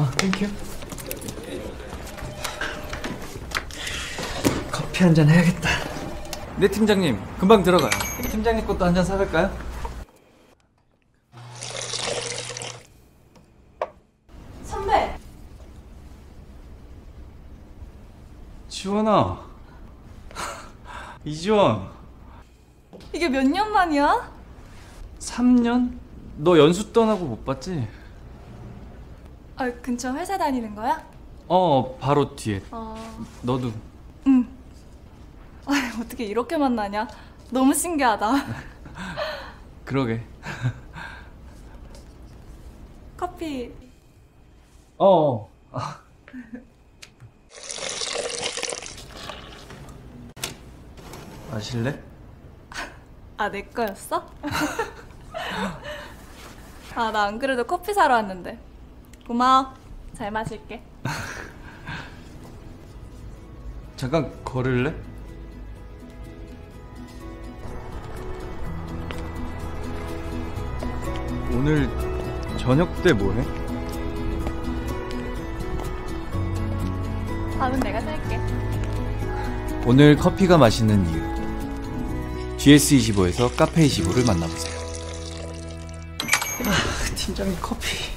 아, thank you. 커피 한 잔 해야겠다. 네, 팀장님. 금방 들어가요. 팀장님 것도 한 잔 사갈까요? 선배, 지원아. 이지원. 이게 몇 년 만이야? 3년? 너 연수 떠나고 못 봤지? 아, 근처 회사 다니는 거야? 어, 바로 뒤에. 어, 너도. 응. 아, 어떻게 이렇게 만나냐? 너무 신기하다. 그러게. 커피 어. 마실래? 아, 내 거였어? 아, 나 안 그래도 커피 사러 왔는데. 고마워. 잘 마실게. 잠깐 걸을래? 오늘 저녁 때 뭐해? 밥은 내가 살게. 오늘 커피가 맛있는 이유 GS25에서 카페25를 만나보세요 아, 팀장님 커피